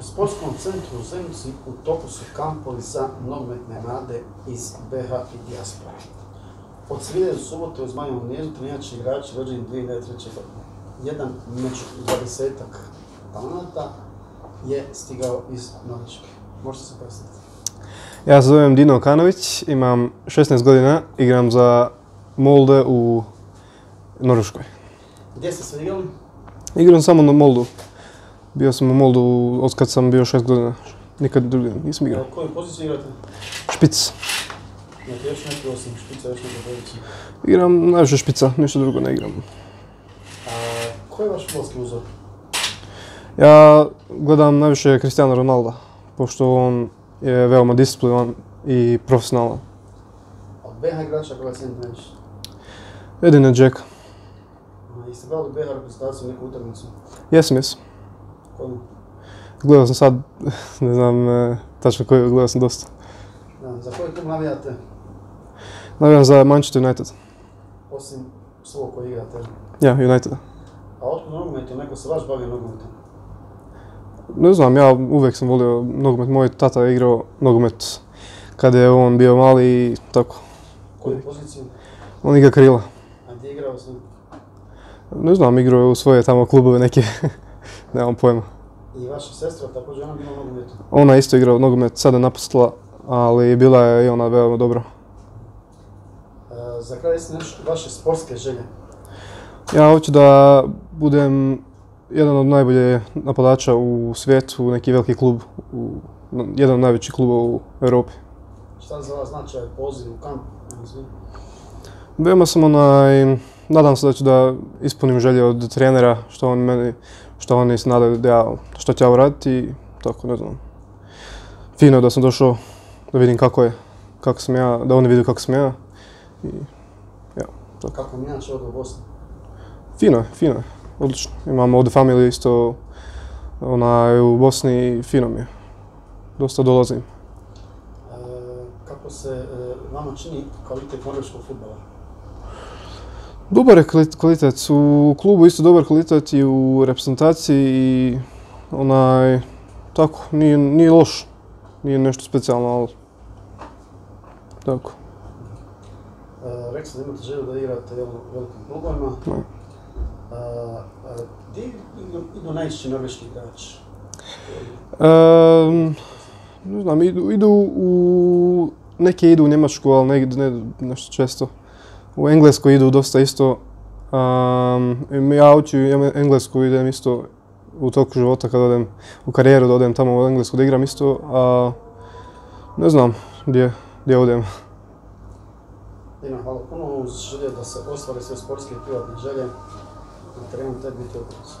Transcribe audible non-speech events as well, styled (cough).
U sportskom centru u Zenici u toku su kampovi za nogometne mlade iz BH i dijaspore. Od srede do subote u Zmajevom nijezu trenjači igrači rođeni 2003. godine. Jedan među dvadesetak talenata je stigao iz Norveške. Možete se predstaviti. Ja se zovem Dino Kanović, imam 16 godina, igram za Molde u Norveškoj. Gdje ste se igrali? Igram samo na Moldu. Bio sam u Moldu od kad sam bio 6 godina. Nikad drugdje nisam igrao. U koju poziciju igrate? Špic. Imate još neki osim špica, još neke poziciju. Igram najviše špica, ništa drugo ne igram. A koji je vaš futbolski uzor? Ja gledam najviše Cristiano Ronaldo, pošto on je veoma disciplinovan i profesionalan. Od BH igrača koga cijenite najviše? Jedino Jack. A, Jeste brali BH reprezentaciju neku utakmicu? Jesam, jesam. Koju? Gledao sam sad, (laughs) ne znam e, tačno koju, gledao sam dosta. Da, za koji klub navijate, Navijam za Manchester United. osim svog koji igrate? Ja, United. A otkud nogometu, neko se vaš bavio nogometom? Ne znam, ja uvijek sam volio nogomet. Moj tata je igrao nogomet kada je on bio mali i tako. Koju poziciju? On igra krila. A gdje je igrao sam? Ne znam, igrao je u svoje tamo klubove neke. (laughs) Nemam pojma. I vaša sestra također ona bila u nogometu? Ona je isto igrao nogomet, sada je napustila, ali bila je i ona veoma dobra. E, za kraj jeste nešto vaše sportske želje? Ja hoću da budem jedan od najbolje napadača u svijetu, neki veliki klub, u, jedan od najvećih klubova u Europi. Šta za vas znači poziv u kamp? Ne znam. Veoma sam onaj, nadam se da ću da ispunim želje od trenera, što on meni, što oni se nadaju da ja, što ću ja uraditi i tako, ne znam. Fino je da sam došao da vidim kako je, kako sam ja, da oni vide kako sam ja. I, ja, tako. Kako mi inače ovdje u Bosni? Fino je, fino je, odlično. Imam ovdje familiju isto, onaj, u Bosni i fino mi je. Dosta dolazim. E, kako se e, vama čini kvalitet norveškog futbola? Dobar je kvali- kvalitet, u klubu isto dobar kvalitet i u reprezentaciji i onaj, tako, nije, nije loš, nije nešto specijalno, ali tako. E, rekli ste da imate želju da igrate u velikim klubovima. E, gdje idu, najčešći norveški igrači? Ne znam, idu, idu u, neke idu u Njemačku, ali ne, ne nešto često. U Englesku idu dosta isto. Um, ja i Englesku idem isto u toku života kad odem u karijeru da odem tamo u Englesku da igram isto, a ne znam gdje, gdje odem. Dino, hvala puno uz želje da se ostvare sve sportske i privatne želje. Na terenu tebi odnos.